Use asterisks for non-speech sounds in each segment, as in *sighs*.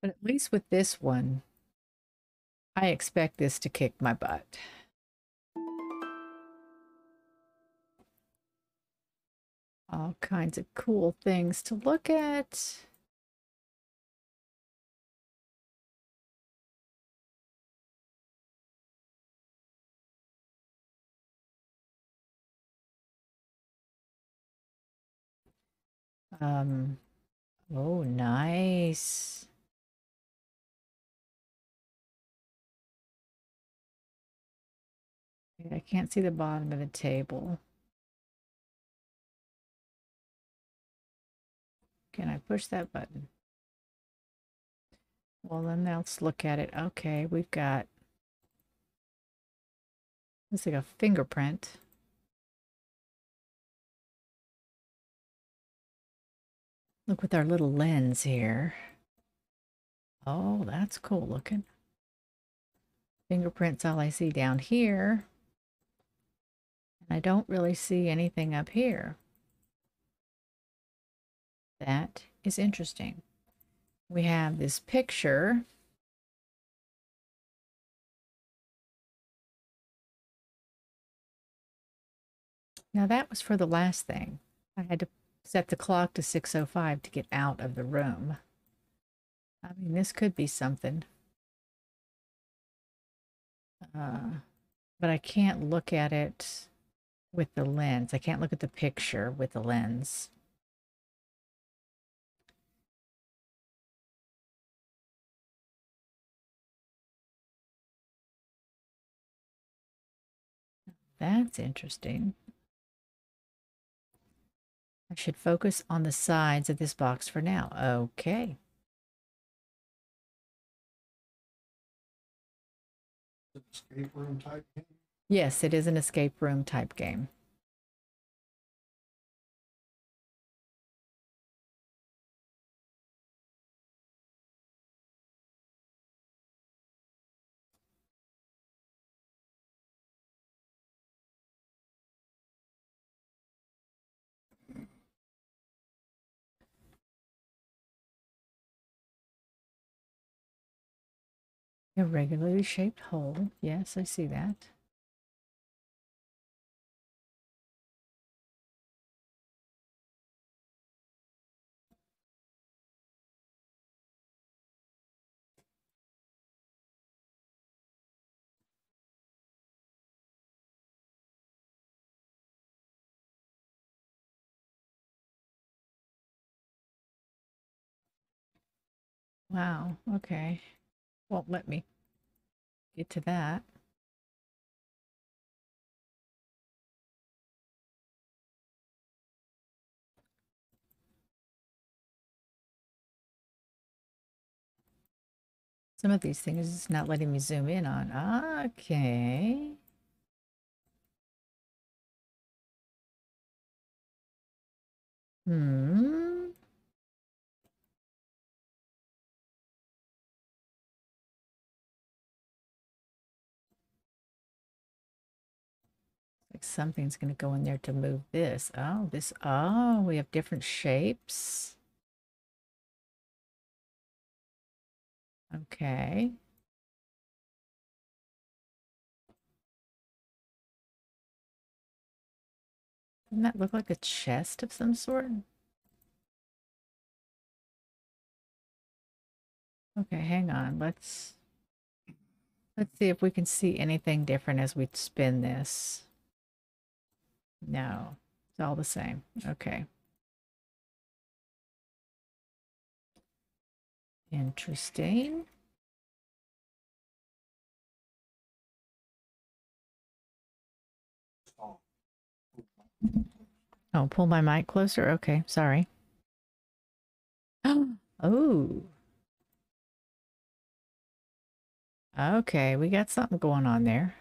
But at least with this one, I expect this to kick my butt. All kinds of cool things to look at. Um, oh, nice. I can't see the bottom of the table. Can I push that button? Well, then let's look at it. Okay, we've got, looks like a fingerprint. Look with our little lens here. Oh, that's cool looking. Fingerprints all I see down here. I don't really see anything up here. That is interesting. We have this picture. Now that was for the last thing. I had to set the clock to 6.05 to get out of the room. I mean, this could be something. Uh, but I can't look at it with the lens. I can't look at the picture with the lens. That's interesting. I should focus on the sides of this box for now. Okay. Escape room type? Yes, it is an escape room type game. Irregularly shaped hole. Yes, I see that. Wow, okay. Won't let me get to that. Some of these things is not letting me zoom in on. Okay. Hmm. Like something's going to go in there to move this. Oh, this. Oh, we have different shapes. Okay. Doesn't that look like a chest of some sort? Okay, hang on. Let's let's see if we can see anything different as we spin this. No, it's all the same. Okay. Interesting. Oh, pull my mic closer? Okay, sorry. *gasps* Oh. Okay, we got something going on there.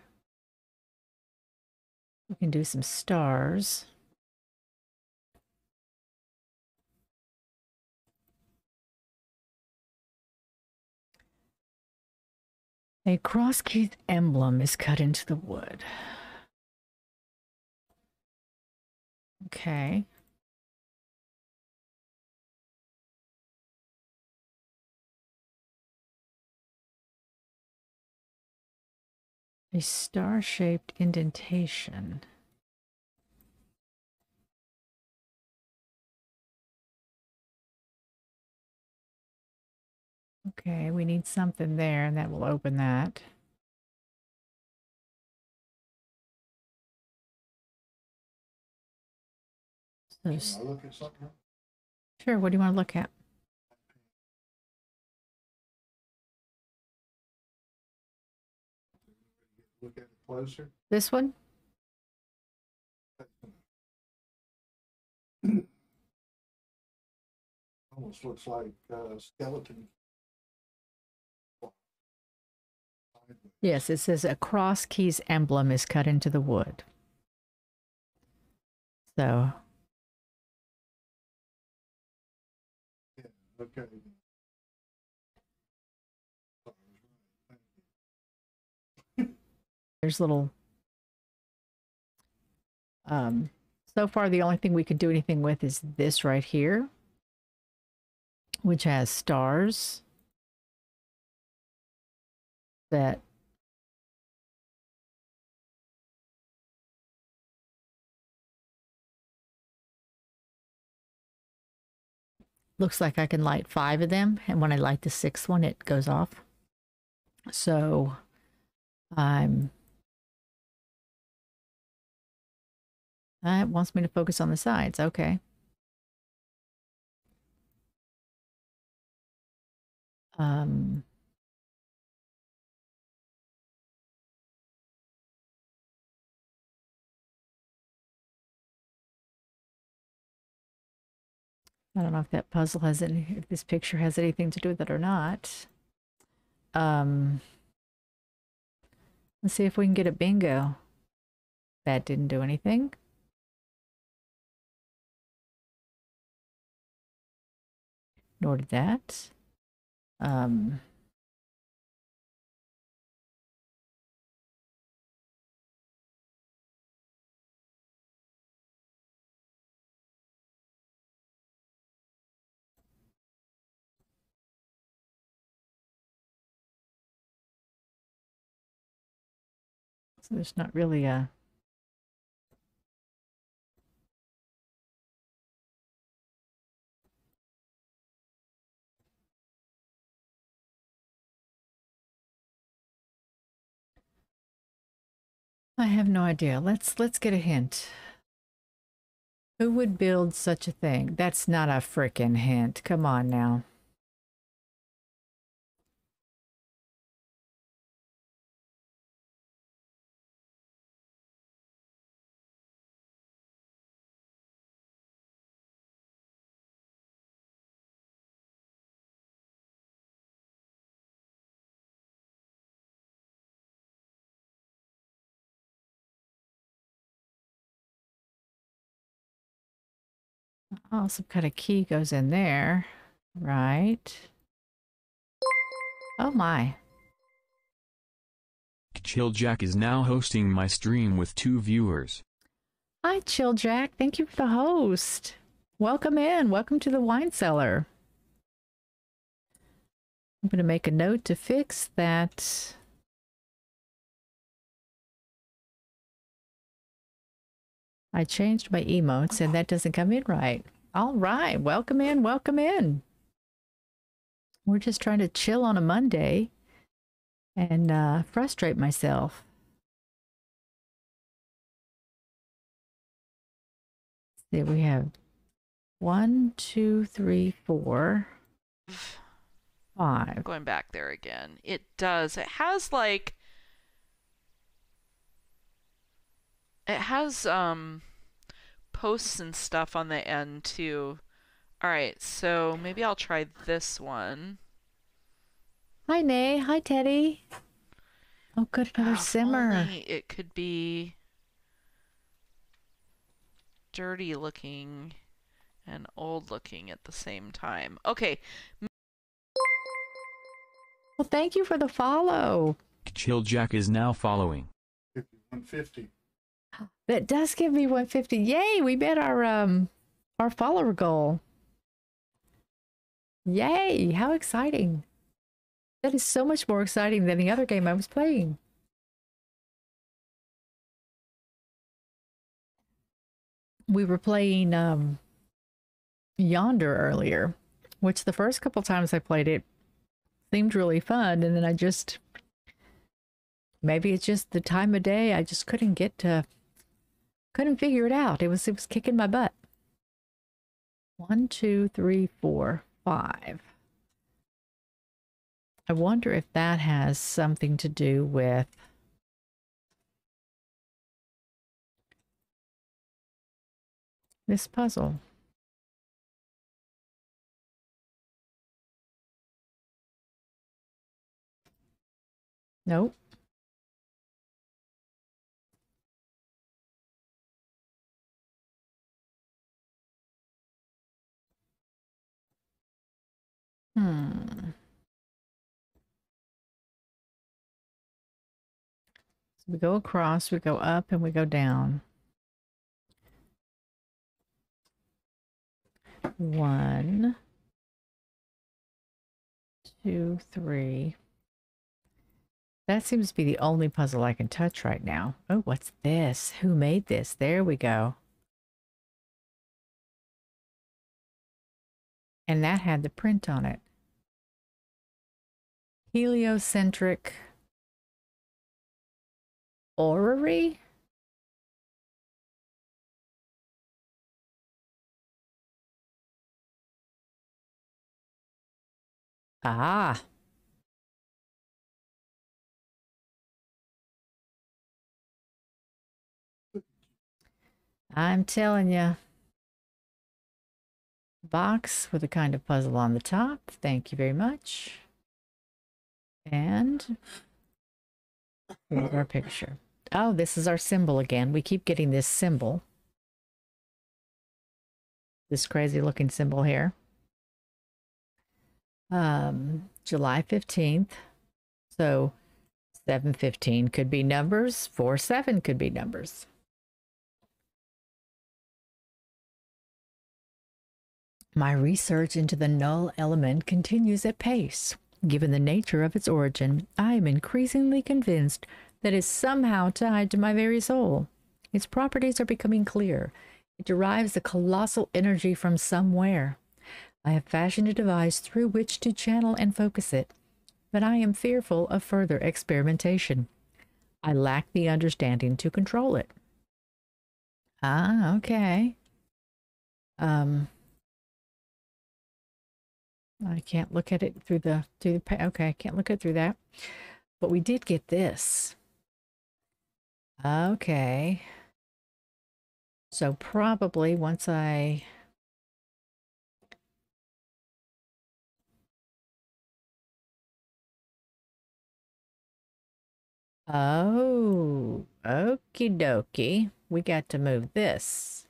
We can do some stars. A cross keys emblem is cut into the wood. Okay. A star-shaped indentation. Okay, we need something there, and that will open that. So, Can s- I look at something? sure, what do you want to look at? Closer. This one? *clears throat* Almost looks like a skeleton. Yes, it says a cross keys emblem is cut into the wood. So, Yeah, okay. There's little um so far the only thing we could do anything with is this right here which has stars that looks like I can light five of them and when I light the sixth one it goes off. So I'm It wants me to focus on the sides. Okay. Um, I don't know if that puzzle has any, if this picture has anything to do with it or not. Um, let's see if we can get a bingo. That didn't do anything. Nor did that. Um, so there's not really a I have no idea. Let's let's get a hint. Who would build such a thing? That's not a frickin' hint. Come on now. Oh, some kind of key goes in there. Right. Oh my. Chilljack is now hosting my stream with two viewers. Hi, Chill Jack. Thank you for the host. Welcome in. Welcome to the wine cellar. I'm going to make a note to fix that. I changed my emotes and that doesn't come in right. All right. Welcome in. Welcome in. We're just trying to chill on a Monday and uh, frustrate myself. see, we have one, two, three, four, five. going back there again. It does. It has like it has um posts and stuff on the end too. All right, so maybe I'll try this one. Hi, Nay. Hi, Teddy. Oh, good. Another if simmer. only it could be dirty looking and old looking at the same time. Okay, Well, thank you for the follow. Chill Jack is now following. Fifty-one fifty. That does give me 150. Yay, we met our um our follower goal. Yay, how exciting. That is so much more exciting than the other game I was playing. We were playing um, Yonder earlier, which the first couple times I played it seemed really fun. And then I just, maybe it's just the time of day, I just couldn't get to couldn't figure it out. It was, it was kicking my butt. One, two, three, four, five. I wonder if that has something to do with this puzzle. Nope. We go across, we go up, and we go down. One, two, three. That seems to be the only puzzle I can touch right now. Oh, what's this? Who made this? There we go. And that had the print on it. Heliocentric orrery? Ah. I'm telling you. Box with a kind of puzzle on the top. Thank you very much. And *laughs* our picture. Oh, this is our symbol again. We keep getting this symbol. This crazy looking symbol here. Um, July 15th. So 715 could be numbers, 4 7 could be numbers. My research into the null element continues at pace. Given the nature of its origin, I am increasingly convinced that it's somehow tied to my very soul. Its properties are becoming clear. It derives a colossal energy from somewhere. I have fashioned a device through which to channel and focus it, but I am fearful of further experimentation. I lack the understanding to control it. Ah, okay. Um, I can't look at it through the through the okay, I can't look at it through that. But we did get this. Okay. So probably once I Oh, okie dokie. We got to move this.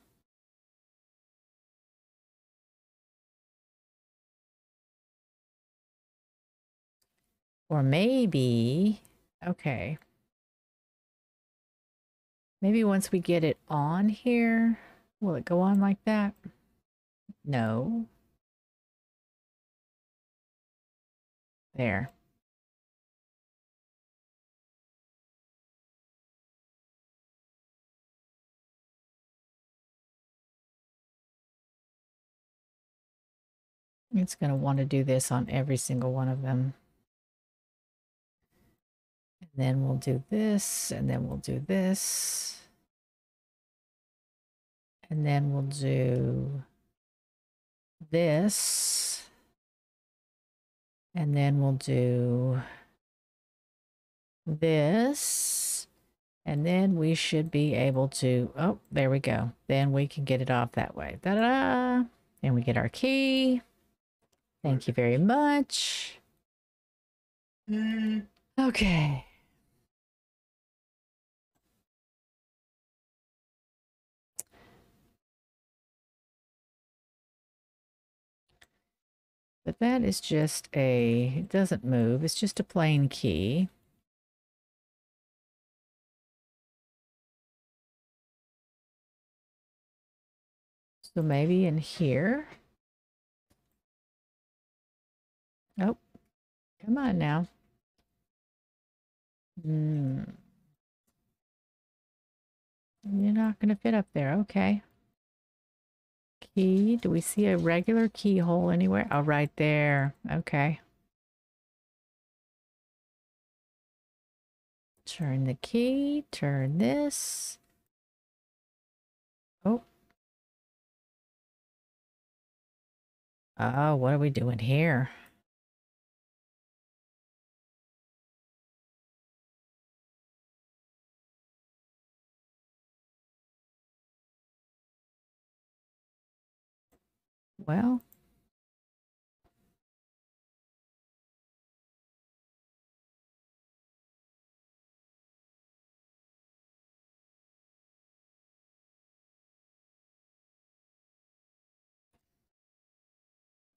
Or maybe, okay. Maybe once we get it on here, will it go on like that? No. There. It's going to want to do this on every single one of them. And then we'll do this, and then we'll do this. And then we'll do this. And then we'll do this. And then we should be able to, oh, there we go. Then we can get it off that way. Da-da-da. And we get our key. Thank you very much. Mm. Okay. But that is just a, it doesn't move. It's just a plain key. So maybe in here. Oh, come on now. Hmm. You're not going to fit up there. Okay. Key. Do we see a regular keyhole anywhere? Oh, right there. Okay. Turn the key, turn this. Oh. Oh, what are we doing here? Well,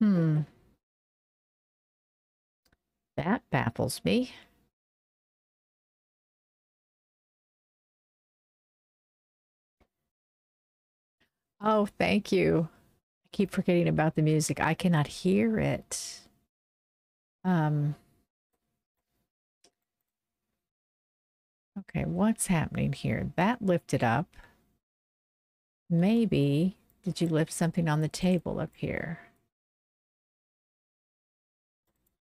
hmm. That baffles me. Oh, thank you. Keep forgetting about the music. I cannot hear it. Um. Okay, what's happening here? That lifted up. Maybe, did you lift something on the table up here?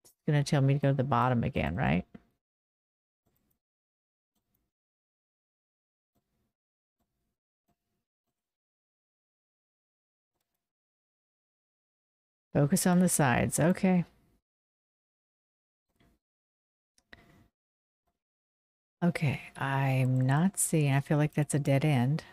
It's going to tell me to go to the bottom again, right? Focus on the sides. Okay. Okay, I'm not seeing. I feel like that's a dead end.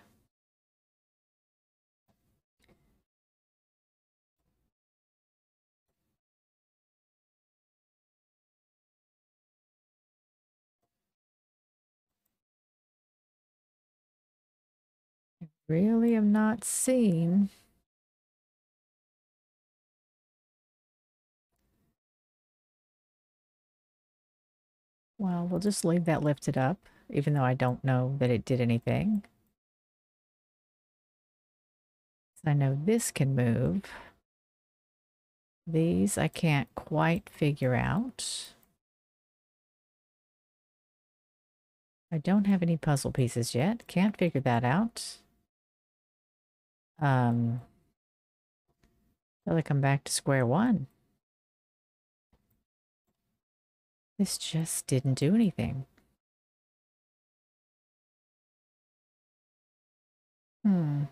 Really am not seeing. Well, we'll just leave that lifted up, even though I don't know that it did anything. I know this can move. These I can't quite figure out. I don't have any puzzle pieces yet. Can't figure that out. Um, I'll come back to square one. This just didn't do anything. Hmm.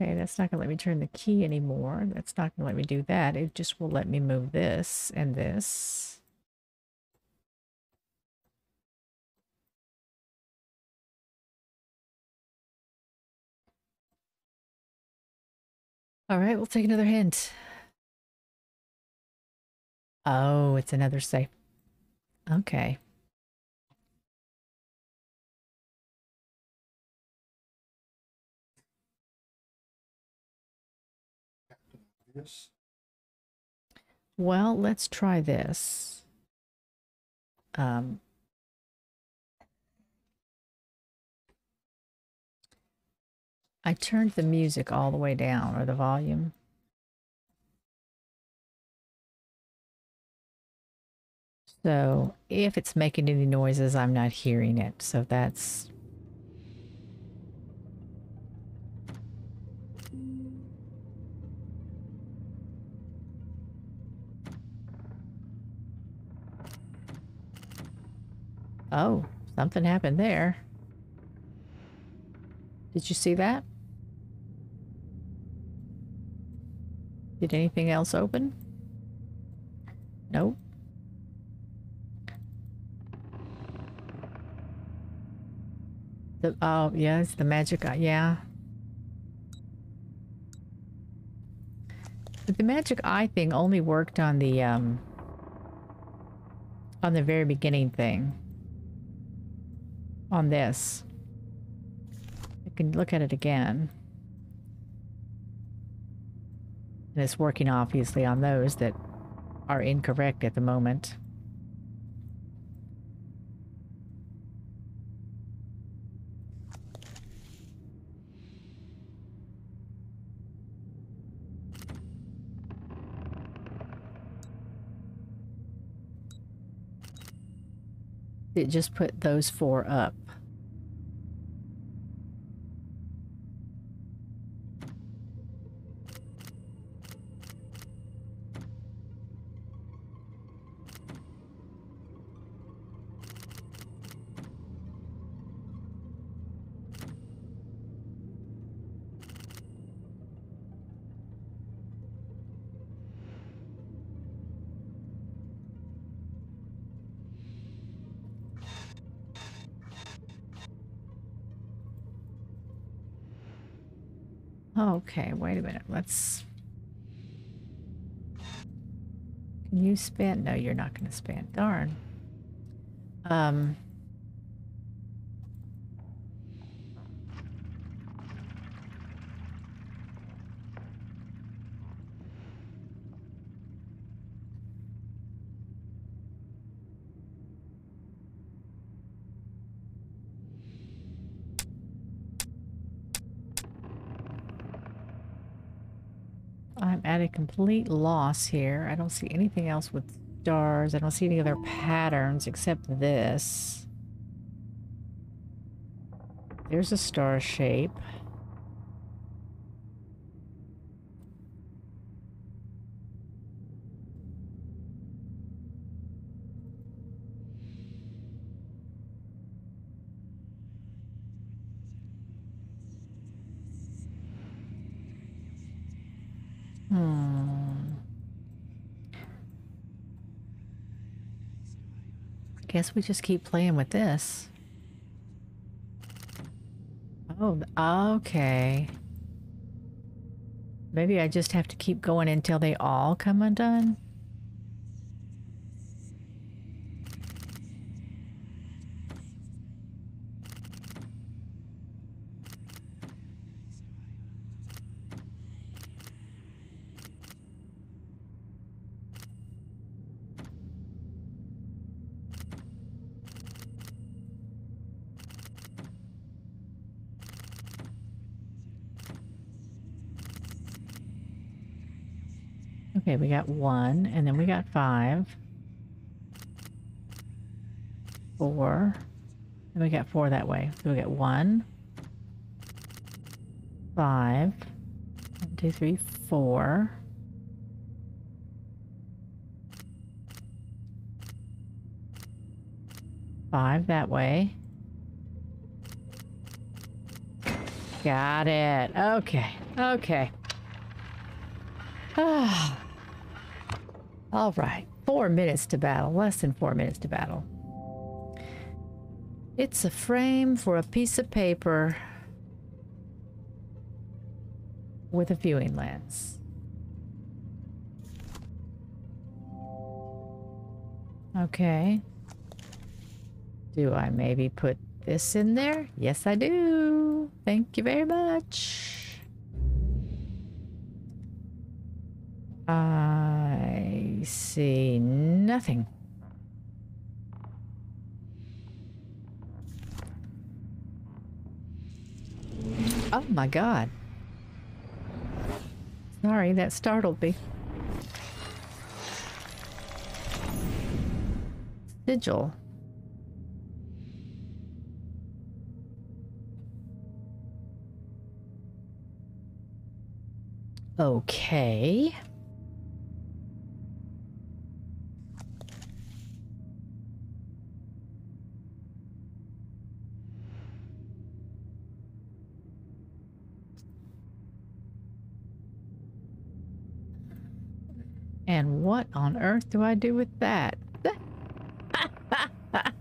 Okay, that's not going to let me turn the key anymore. That's not going to let me do that. It just will let me move this and this. All right, we'll take another hint. Oh, it's another safe. Okay. Yes. Well, let's try this. Um, I turned the music all the way down, or the volume. So if it's making any noises, I'm not hearing it. So that's Oh, something happened there. Did you see that? Did anything else open? Nope. The, oh, yes, the magic eye, yeah. But the magic eye thing only worked on the, um, on the very beginning thing on this. I can look at it again. And it's working obviously on those that are incorrect at the moment. It just put those four up. Okay, wait a minute. Let's. Can you spin? No, you're not going to spin. Darn. Um. I'm at a complete loss here. I don't see anything else with stars. I don't see any other patterns except this. There's a star shape. Hmm. I guess we just keep playing with this. Oh, okay. Maybe I just have to keep going until they all come undone? Okay, we got one, and then we got five. Four. And we got four that way. So we got one, five, one, two, three, four. Five that way. Got it. Okay. Okay. *sighs* Ah. All right. Four minutes to battle. Less than four minutes to battle. It's a frame for a piece of paper with a viewing lens. Okay. Do I maybe put this in there? Yes, I do. Thank you very much. Uh, See nothing. Oh my god. Sorry, that startled me. Sigil. Okay. And what on earth do I do with that? *laughs*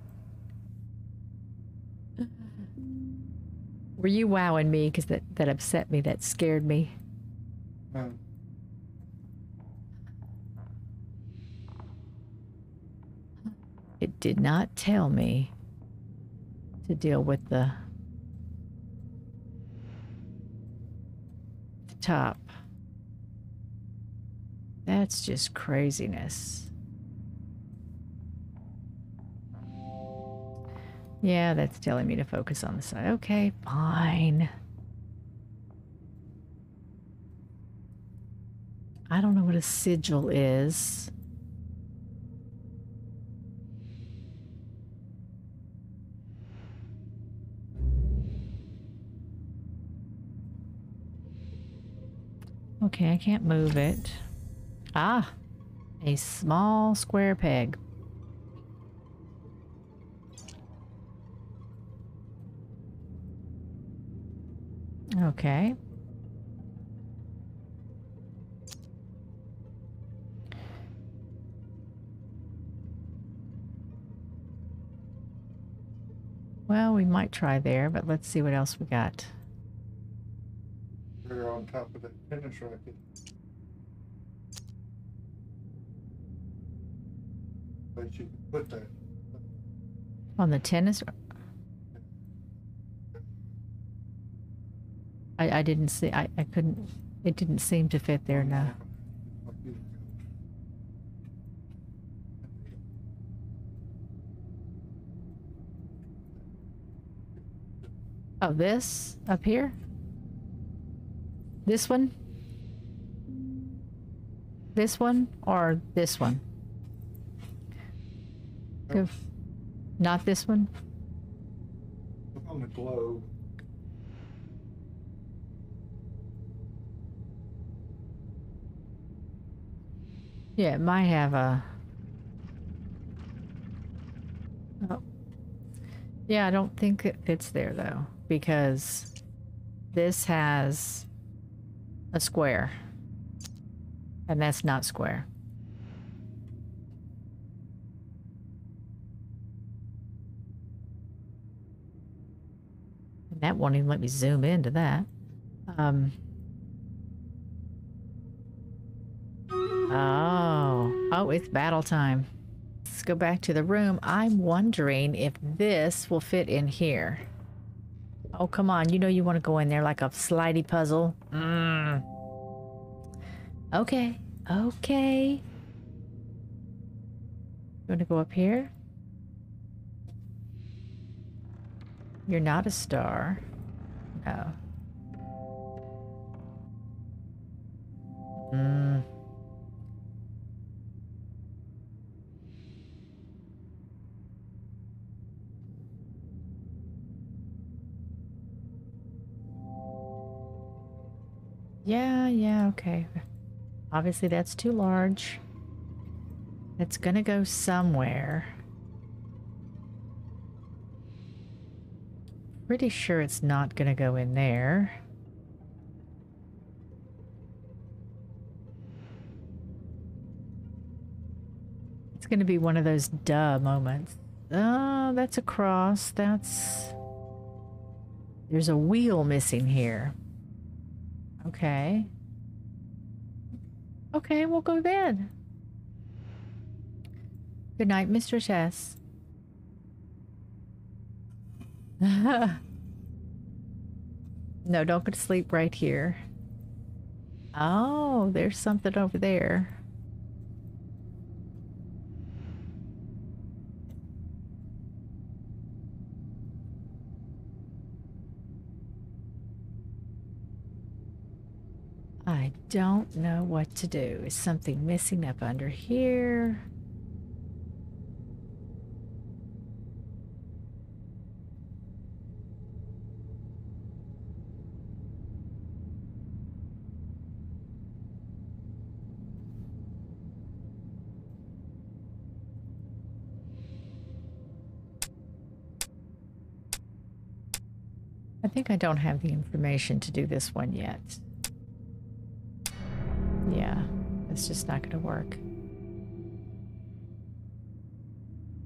Were you wowing me because that, that upset me, that scared me? Um, It did not tell me to deal with the, the top. That's just craziness. Yeah, that's telling me to focus on the side. Okay, fine. I don't know what a sigil is. Okay, I can't move it. Ah, a small square peg. Okay. Well, we might try there, but let's see what else we got. They're on top of that tennis racket. You can put that. On the tennis. I, I didn't see, I, I couldn't, it didn't seem to fit there you- Oh, this up here? This one? This one or this one? Go- oh. Not this one? On the globe. Yeah, it might have a. Oh. Yeah, I don't think it fits there though, because this has a square. And that's not square. And that won't even let me zoom into that. Um, Oh, oh, it's battle time. Let's go back to the room. I'm wondering if this will fit in here. Oh, come on. You know you want to go in there like a slidey puzzle. Mm. Okay, okay. You want to go up here? You're not a star. No. Mm. Yeah, yeah, okay. Obviously, that's too large. It's gonna go somewhere. Pretty sure it's not gonna go in there. It's gonna be one of those duh moments. Oh, that's a cross. That's. There's a wheel missing here. Okay. Okay, we'll go to bed. Good night, Mr. Chess. *laughs* no, don't go to sleep right here. Oh, there's something over there. I don't know what to do. Is something missing up under here? Think I don't have the information to do this one yet. Yeah, it's just not going to work.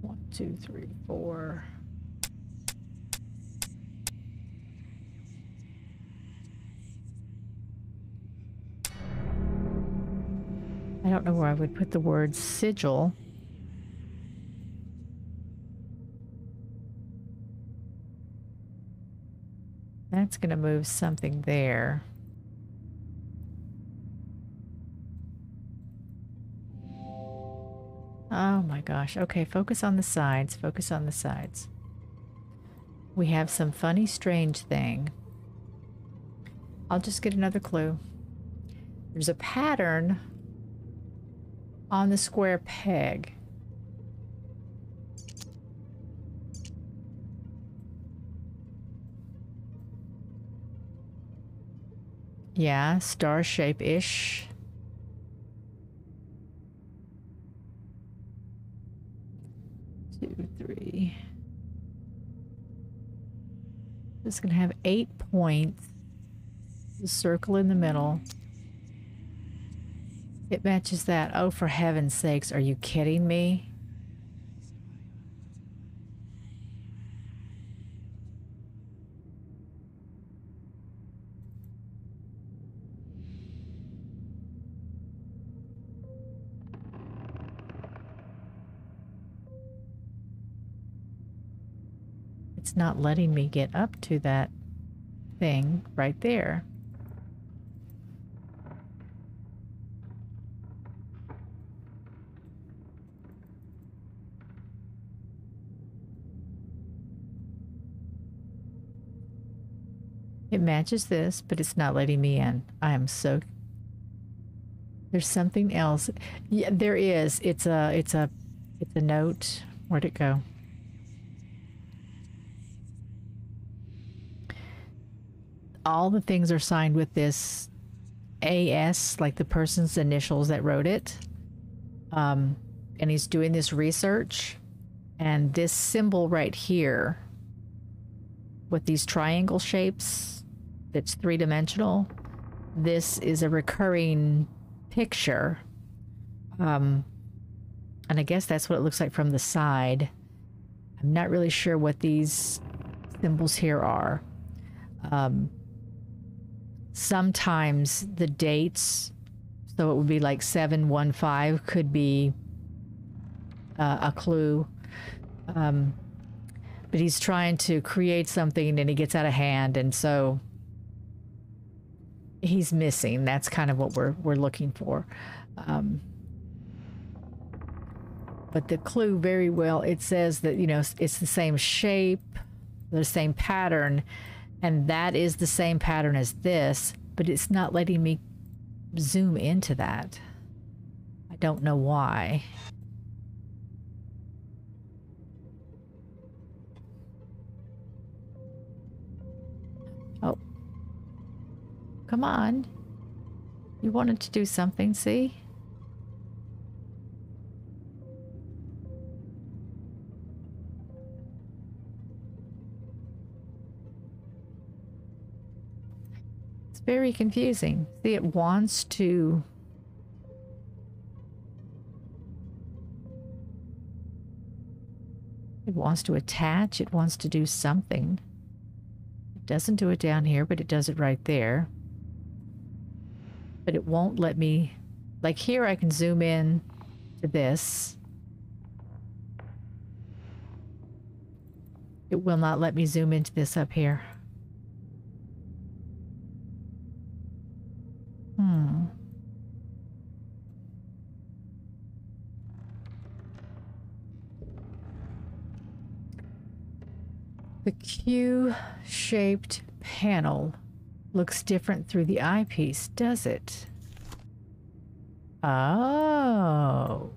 One, two, three, four. I don't know where I would put the word sigil. That's going to move something there. Oh my gosh. Okay, focus on the sides. Focus on the sides. We have some funny, strange thing. I'll just get another clue. There's a pattern on the square peg. Yeah, star shape ish. Two, three. It's going to have eight points. The circle in the middle. It matches that. Oh, for heaven's sakes, are you kidding me? It's not letting me get up to that thing right there. It matches this, but it's not letting me in. I am so There's something else. Yeah, there is. It's a it's a it's a note. Where'd it go? All the things are signed with this AS, like the person's initials that wrote it. Um, and he's doing this research. And this symbol right here with these triangle shapes that's three dimensional. This is a recurring picture. Um, and I guess that's what it looks like from the side. I'm not really sure what these symbols here are. Um, sometimes the dates, so it would be like 715, could be uh, a clue. Um, but he's trying to create something and he gets out of hand. And so he's missing. That's kind of what we're we're looking for. Um, but the clue very well it says that you know it's the same shape the same pattern and that is the same pattern as this but it's not letting me zoom into that i don't know why Oh. Come on. You wanted to do something, see? It's very confusing. See, it wants to... It wants to attach. It wants to do something. It doesn't do it down here, but it does it right there. But it won't let me... Like here, I can zoom in to this. It will not let me zoom into this up here. Q-shaped panel looks different through the eyepiece, does it? Oh.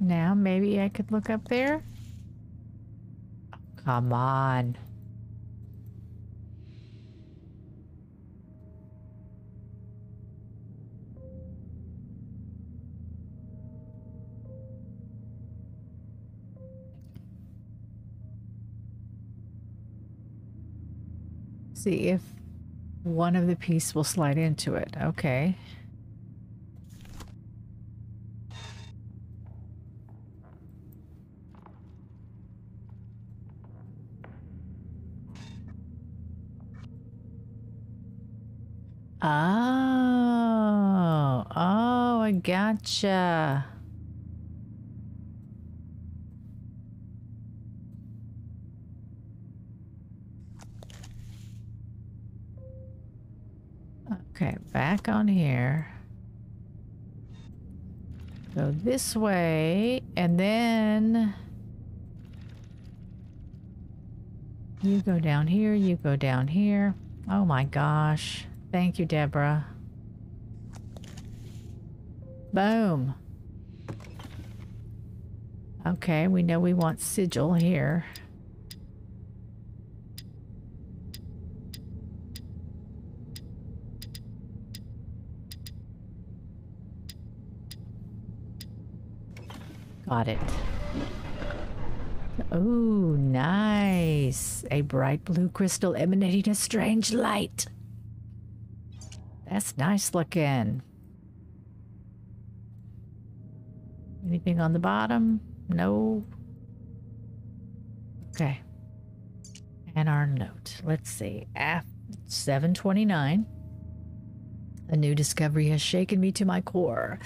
Now maybe I could look up there. Oh, come on. See if one of the piece will slide into it. Okay. Oh. Oh, I gotcha. Okay, back on here. Go this way, and then... You go down here, you go down here. Oh my gosh. Thank you, Deborah. Boom. Okay, we know we want sigil here. Got it. Oh, nice. A bright blue crystal emanating a strange light. That's nice looking. Anything on the bottom? No. Okay. And our note. Let's see. Af 729. A new discovery has shaken me to my core.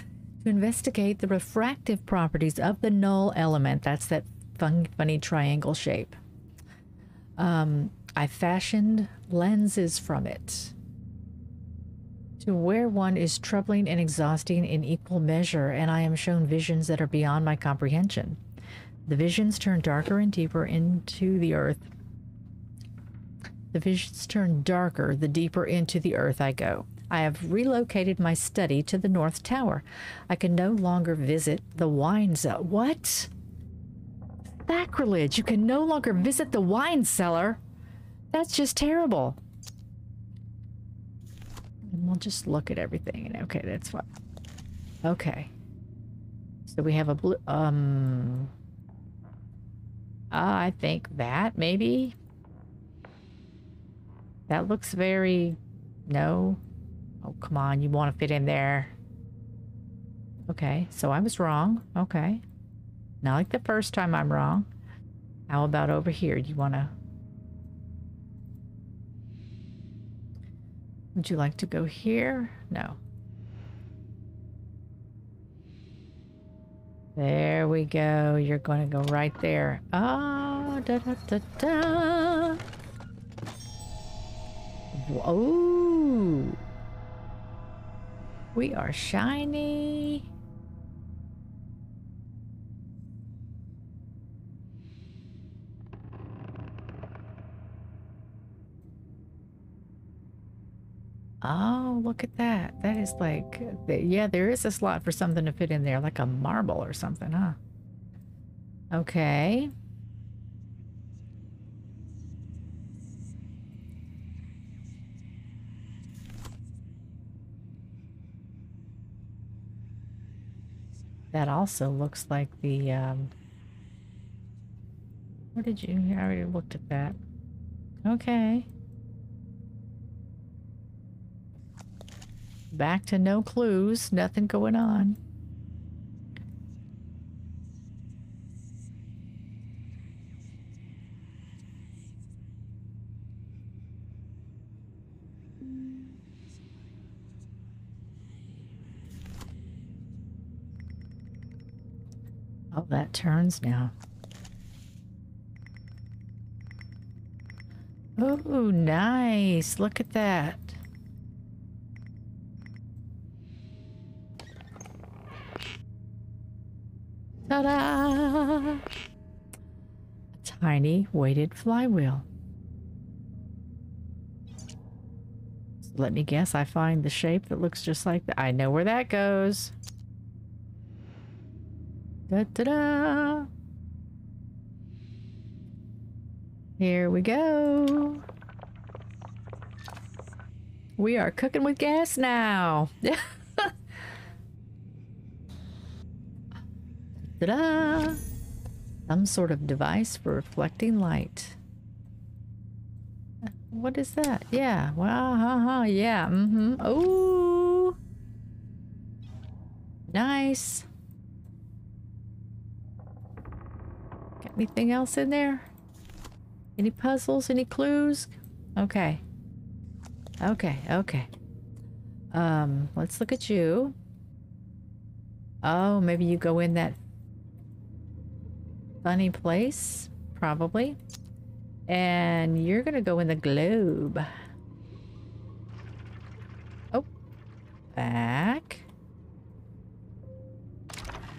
To investigate the refractive properties of the null element. That's that fun, funny triangle shape. Um, I fashioned lenses from it. To where one is troubling and exhausting in equal measure, and I am shown visions that are beyond my comprehension. The visions turn darker and deeper into the earth. The visions turn darker the deeper into the earth I go. I have relocated my study to the North Tower. I can no longer visit the wine cellar. What? Sacrilege! You can no longer visit the wine cellar. That's just terrible. We'll just look at everything. And okay, that's fine. Okay. So we have a blue. Um. Uh, I think that maybe. That looks very. No. Oh, come on. You want to fit in there. Okay, so I was wrong. Okay. Not like the first time I'm wrong. How about over here? Do you want to. Would you like to go here? No. There we go. You're going to go right there. Ah, da da da da. Whoa. We are shiny. Oh, look at that. That is like, yeah, there is a slot for something to fit in there, like a marble or something, huh? Okay. That also looks like the, um, what did you, I already looked at that. Okay. Back to no clues, nothing going on. Oh, that turns now. Oh, nice. Look at that. Ta-da! A tiny weighted flywheel. So let me guess, I find the shape that looks just like that. I know where that goes. Da-da-da! Here we go. We are cooking with gas now. *laughs* Ta-da! Some sort of device for reflecting light. What is that? Yeah. Wow. Ha, ha, yeah. Mm-hmm. Oh. Nice. Got anything else in there? Any puzzles? Any clues? Okay. Okay. Okay. Um, let's look at you. Oh, maybe you go in that funny place, probably. And you're gonna go in the globe. Oh. Back.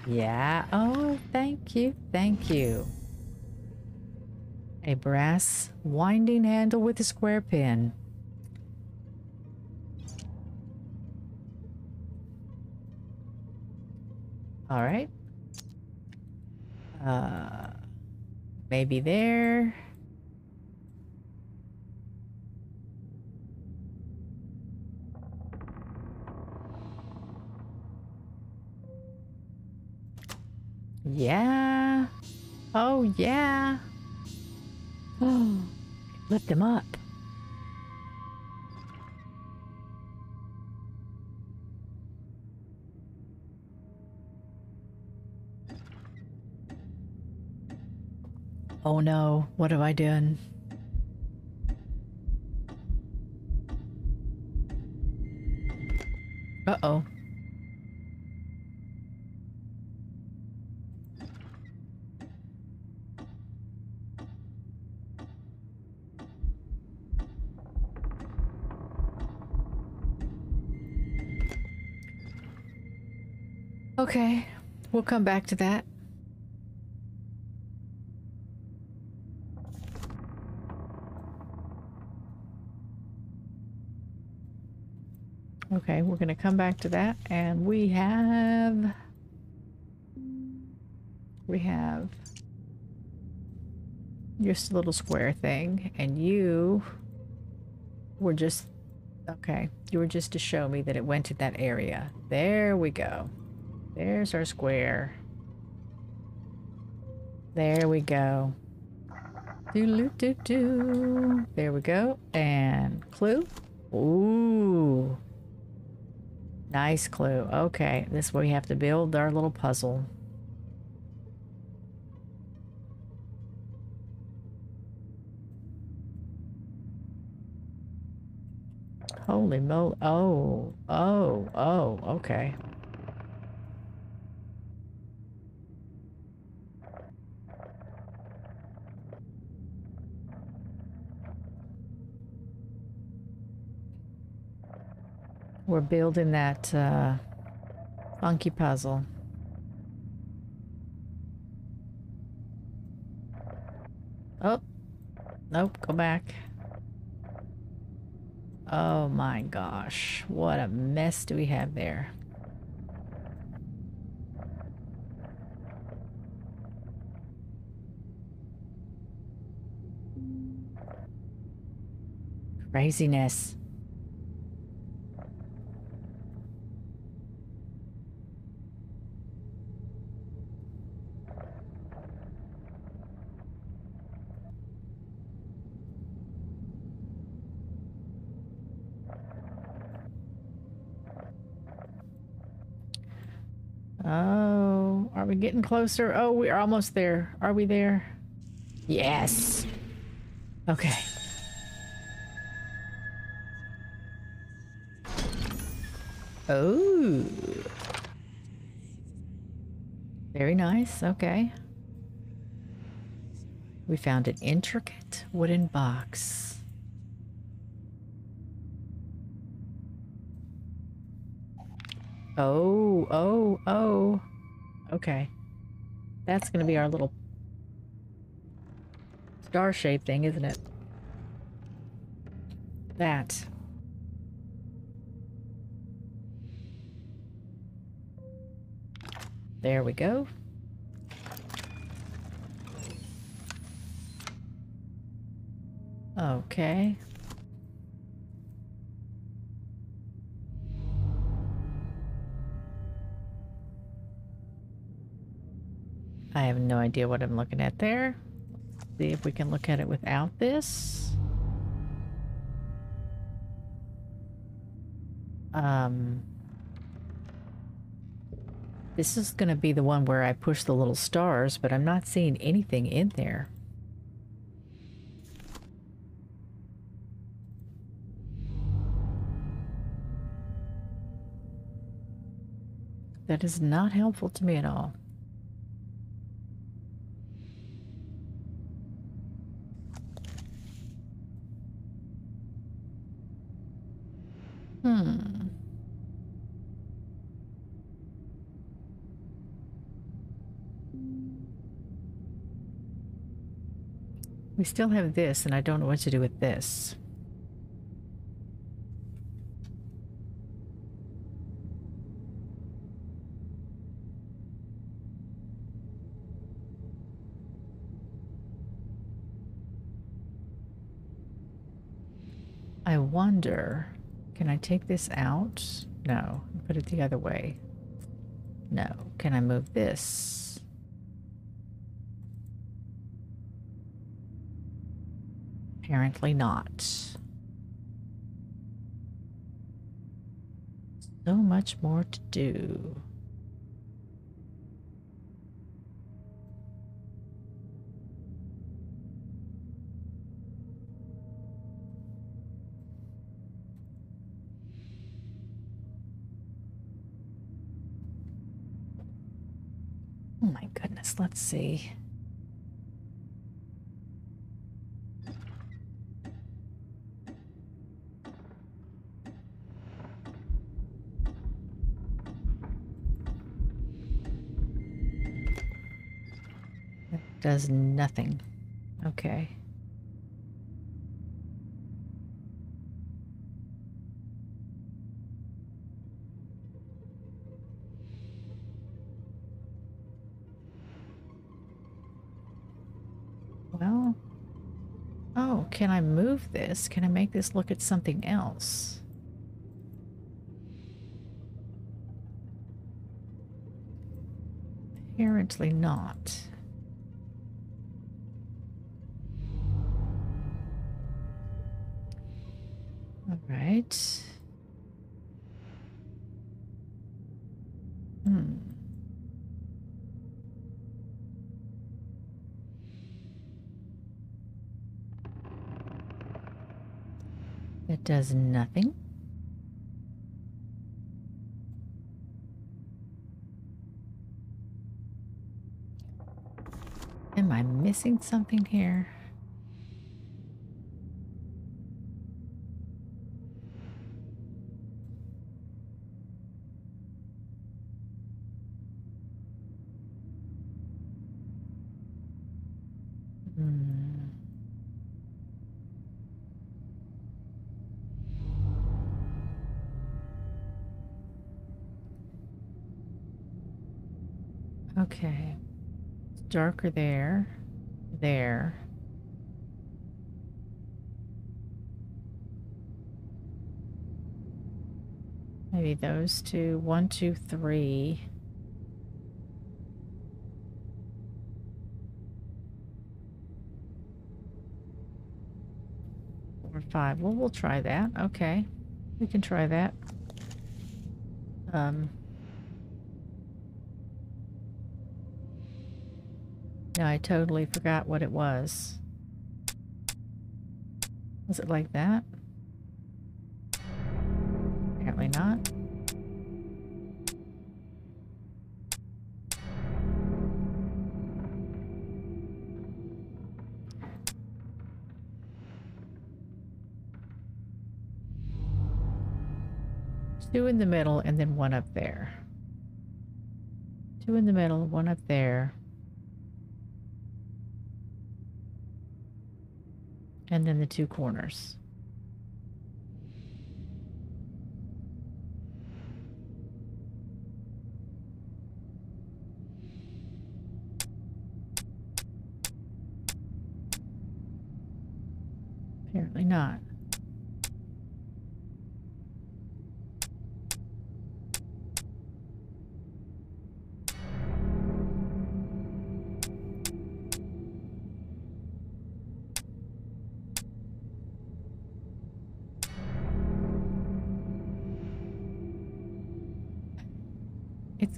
Yeah. Oh, thank you. Thank you. A brass winding handle with a square pin. All right. Uh, maybe there. Yeah. Oh, yeah. Oh, *gasps* lift them up. Oh no, what have I done? Uh oh. Okay, we'll come back to that. Okay, we're going to come back to that and we have we have just a little square thing and you were just okay, you were just to show me that it went to that area. There we go. There's our square. There we go. Do do do. There we go. And clue. Ooh. Nice clue. Okay, this is where we have to build our little puzzle. Holy mo! Oh, oh, oh, okay. We're building that uh, funky puzzle. Oh, nope, go back. Oh my gosh, what a mess do we have there? Craziness. Oh, are we getting closer? Oh, we're almost there. Are we there? Yes. Okay. Oh. Very nice. Okay. We found an intricate wooden box. Oh, oh, oh. Okay. That's going to be our little star-shaped thing, isn't it? That. There we go. Okay. I have no idea what I'm looking at there. See if we can look at it without this. Um, this is going to be the one where I push the little stars, but I'm not seeing anything in there. That is not helpful to me at all. Hmm. We still have this, and I don't know what to do with this. I wonder, can I take this out? No, put it the other way. No. Can I move this? Apparently not. So much more to do. Oh my goodness, let's see. That does nothing. Okay. Well, oh, can I move this? Can I make this look at something else? Apparently not. Does nothing. Am I missing something here? Darker there. There. Maybe those two. One, two, three. Four, five. Well, we'll try that. Okay. We can try that. Um, No, I totally forgot what it was. Was it like that? Apparently not. Two in the middle and then one up there. Two in the middle, one up there. And then the two corners. Apparently not.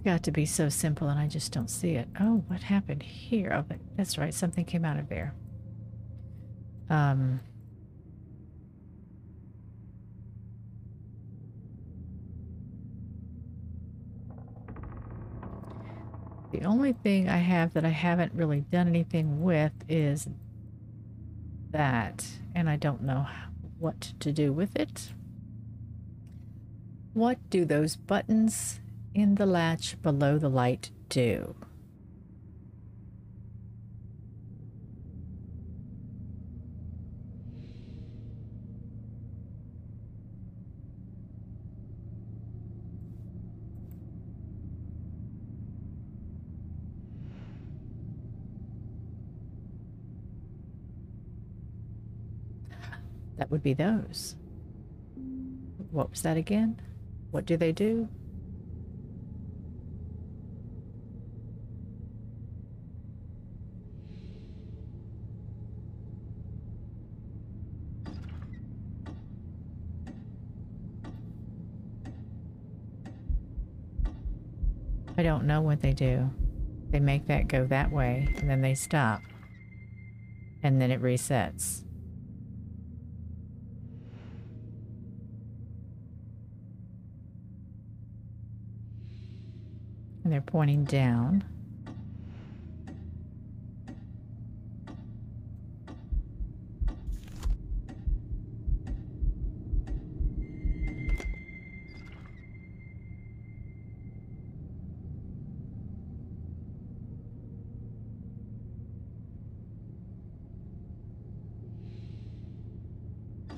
Got to be so simple and I just don't see it. Oh, what happened here? Oh, that- that's right. Something came out of there. Um, the only thing I have that I haven't really done anything with is that, and I don't know what to do with it. What do those buttons in the latch below the light do. That would be those. What was that again? What do they do? Know what they do. They make that go that way, and then they stop. And then it resets. And they're pointing down.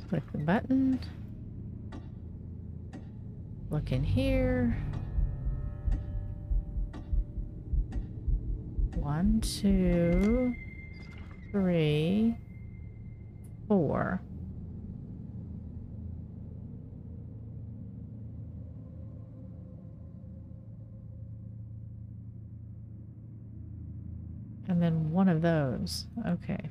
Click the button. In here. One, two, three, four. And then one of those. Okay.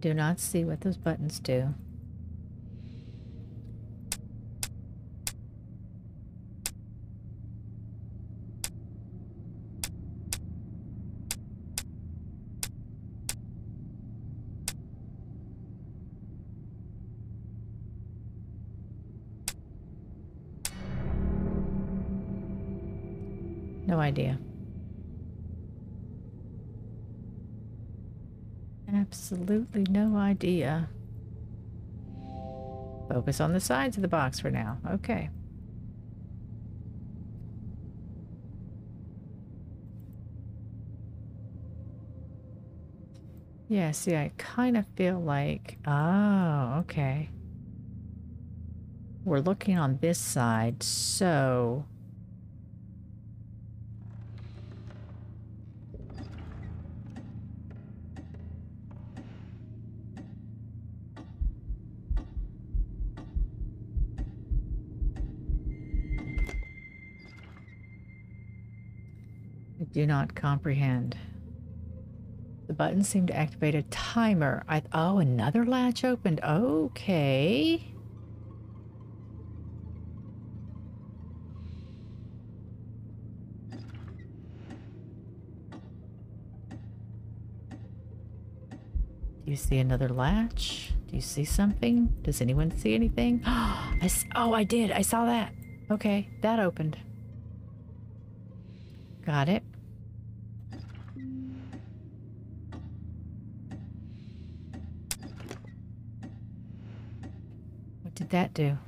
Do not see what those buttons do. No idea. Absolutely no idea. Focus on the sides of the box for now. Okay. Yeah, see, I kind of feel like... Oh, okay. We're looking on this side, so... do not comprehend. The button seemed to activate a timer. I oh, another latch opened. Okay. Do you see another latch? Do you see something? Does anyone see anything? *gasps* I s oh, I did. I saw that. Okay, that opened. Got it. That do?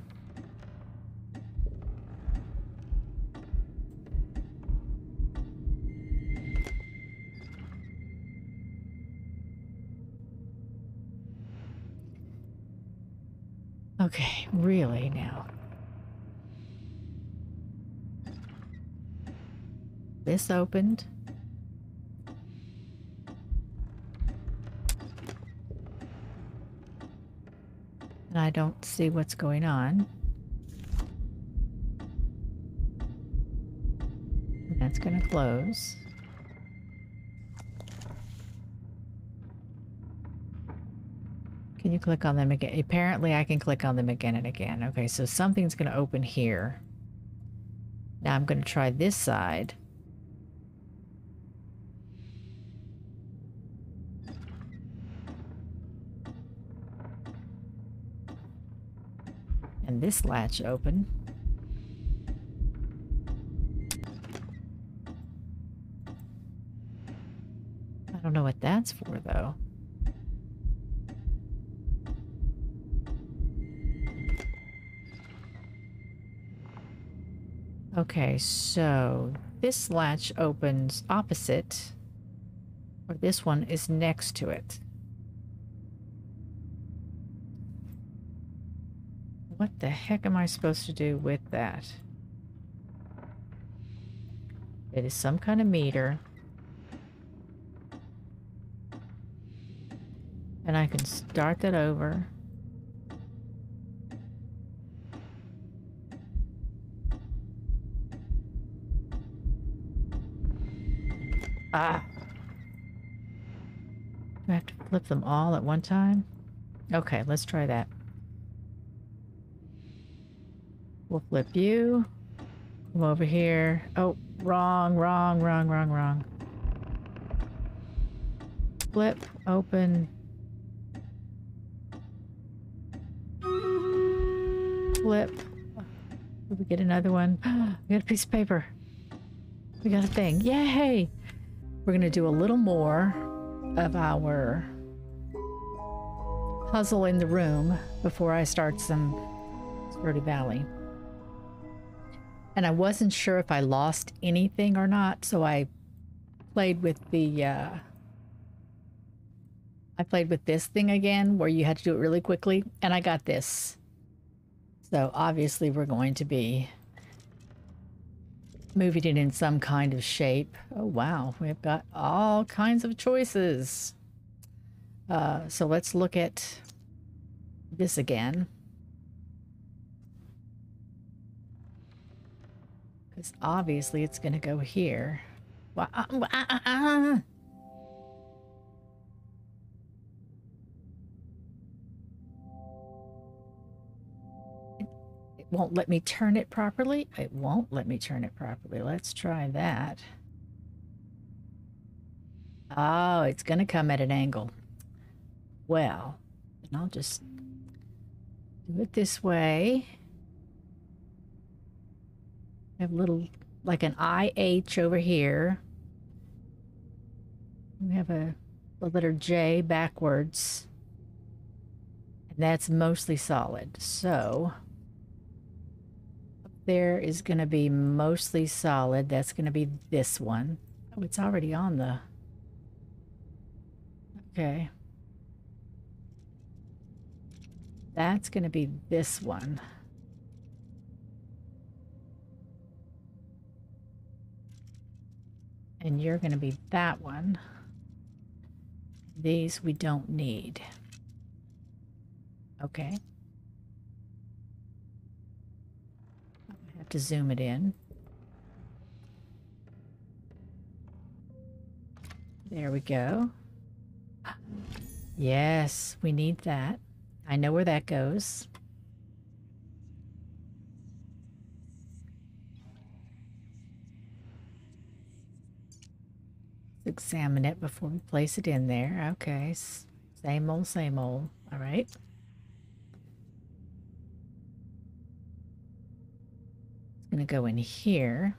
Okay, really now. This opened. And I don't see what's going on. And that's going to close. Can you click on them again? Apparently I can click on them again and again. Okay, so something's going to open here. Now I'm going to try this side. And this latch open. I don't know what that's for though. Okay, so this latch opens opposite, or this one is next to it. What the heck am I supposed to do with that? It is some kind of meter. And I can start that over. Ah. Do I have to flip them all at one time? Okay, let's try that. We'll flip you. Come over here. Oh, wrong, wrong, wrong, wrong, wrong. Flip, open. Flip. Did we get another one? *gasps* We got a piece of paper. We got a thing. Yay! We're going to do a little more of our puzzle in the room before I start some Stardew Valley. And I wasn't sure if I lost anything or not, so I played with the uh, I played with this thing again where you had to do it really quickly and I got this. So obviously we're going to be moving it in some kind of shape. Oh wow, we've got all kinds of choices. Uh, so let's look at this again. Obviously it's going to go here. Wha- uh, uh, uh. It- It won't let me turn it properly. It won't let me turn it properly. Let's try that. Oh, it's going to come at an angle. Well, then I'll just do it this way. I have a little, like an IH over here. We have a, the letter J backwards. And that's mostly solid. So up there is going to be mostly solid. That's going to be this one. Oh, it's already on the. Okay. That's going to be this one. And you're going to be that one. These we don't need. Okay. I have to zoom it in. There we go. Yes, we need that. I know where that goes. Examine it before we place it in there. Okay, same old, same old. All right. It's gonna go in here.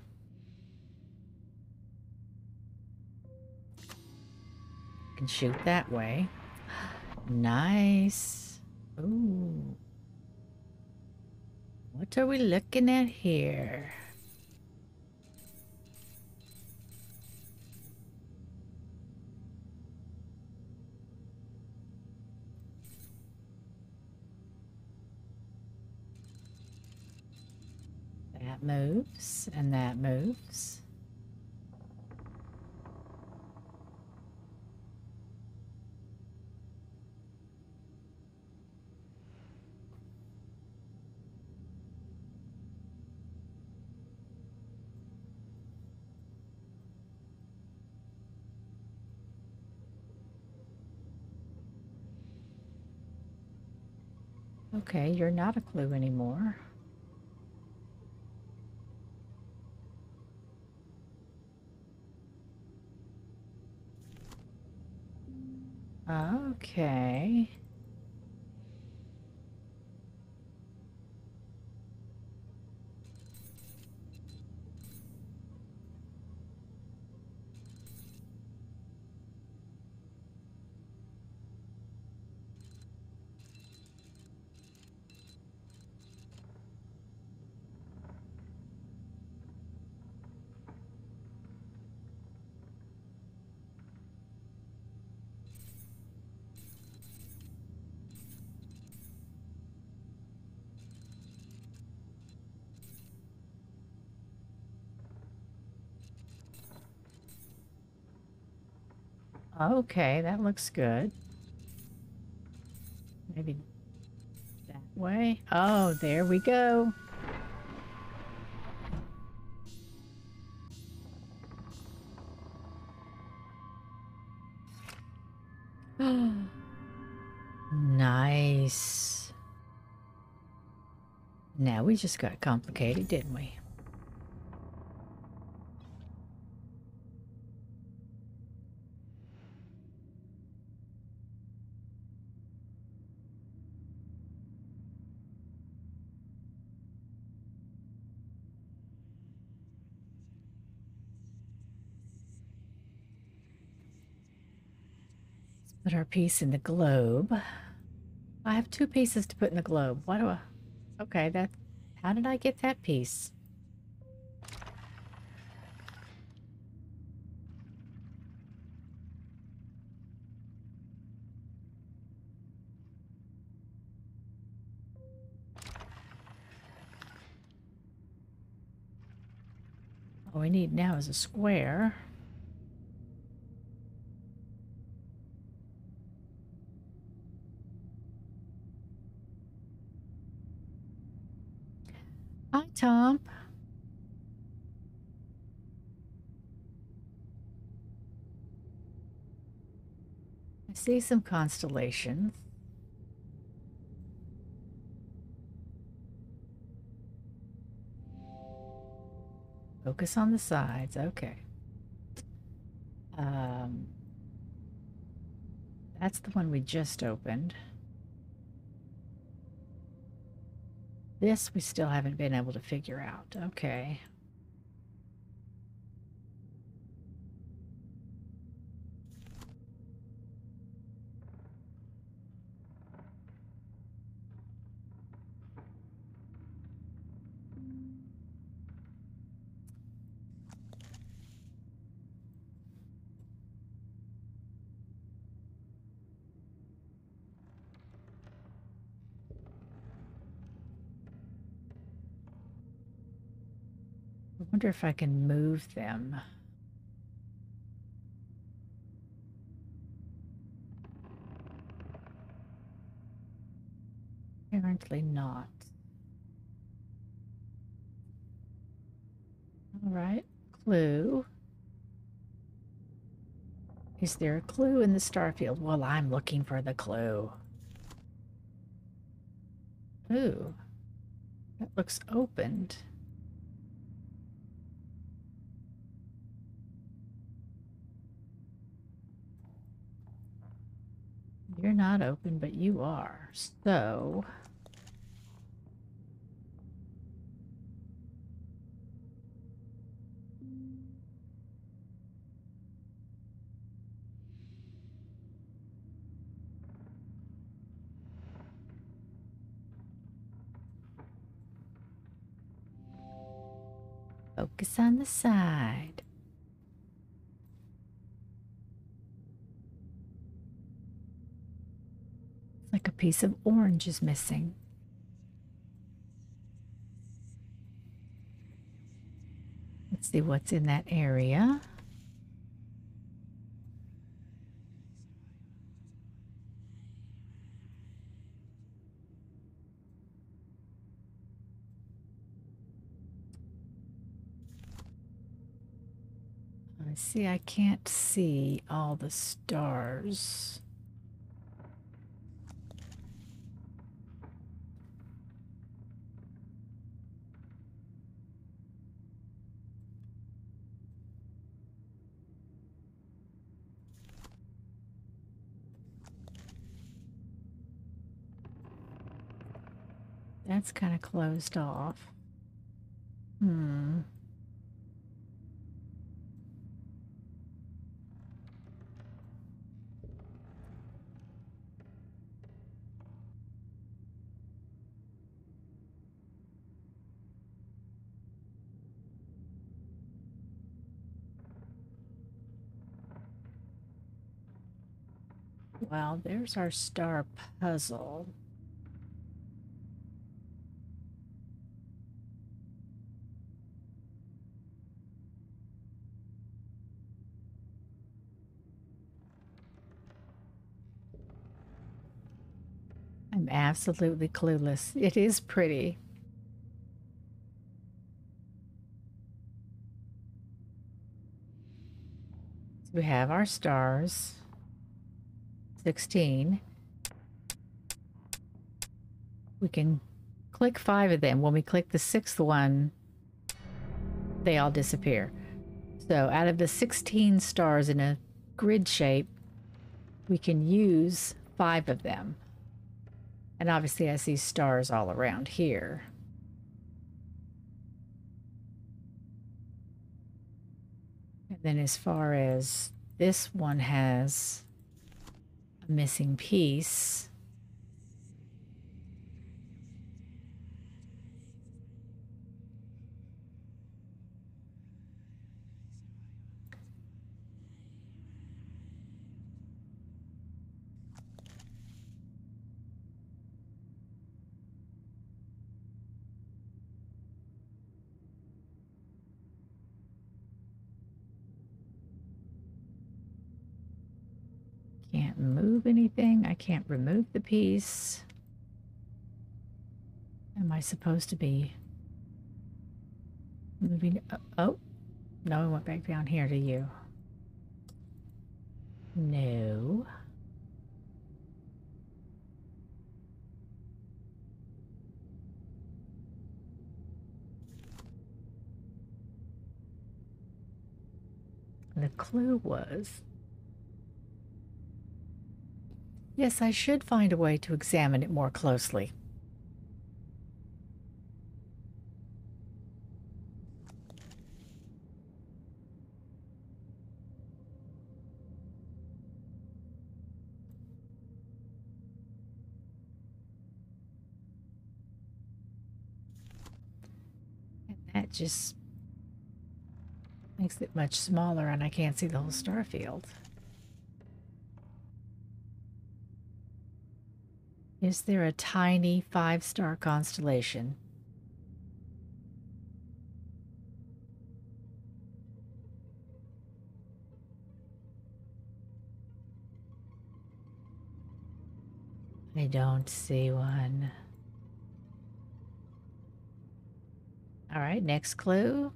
Can shoot that way. Nice. Ooh. What are we looking at here? That moves and that moves. Okay, you're not a clue anymore. Okay. Okay, that looks good. Maybe that way. Oh, there we go. *gasps* nice. Now we just got complicated, didn't we? Put our piece in the globe. I have two pieces to put in the globe. Why do I? Okay, that. How did I get that piece? All we need now is a square. Tom. I see some constellations. Focus on the sides. Okay. Um, that's the one we just opened. This we still haven't been able to figure out. Okay. Wonder if I can move them. Apparently not. All right, clue. Is there a clue in the starfield? Well, I'm looking for the clue. Ooh, that looks opened. You're not open, but you are. So. Focus on the side. like a piece of orange is missing. Let's see what's in that area. I see I can't see all the stars. That's kind of closed off. Hmm. Well, there's our star puzzle. Absolutely clueless. It is pretty. We have our stars. 16. We can click five of them. When we click the sixth one, they all disappear. So out of the 16 stars in a grid shape, we can use five of them. And obviously I see stars all around here. And then as far as this one has a missing piece. Can't move anything. I can't remove the piece. Am I supposed to be moving? uh, Oh, no, I went back down here to you. No. The clue was Yes, I should find a way to examine it more closely. And that just makes it much smaller and I can't see the whole star field. Is there a tiny five star constellation? I don't see one. All right, next clue.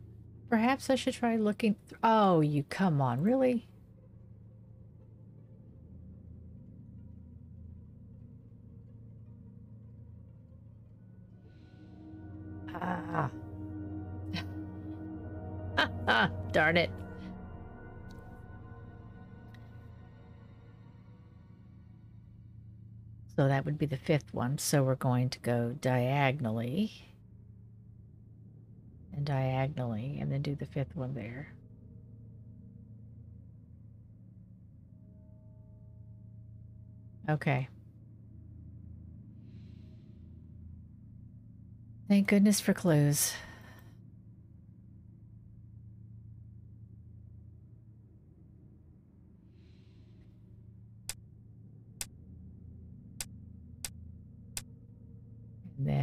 Perhaps I should try looking. Oh, you come on, really? Darn it. So that would be the fifth one. So we're going to go diagonally and diagonally and then do the fifth one there. Okay. Thank goodness for clues.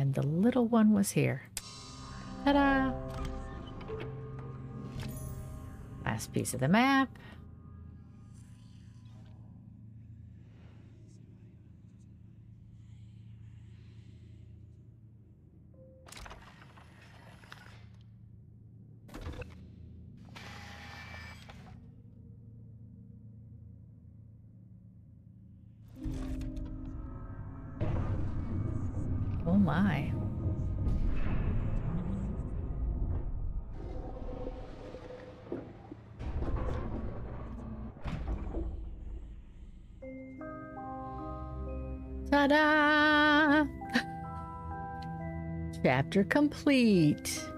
And the little one was here. Ta-da! Last piece of the map. Chapter complete.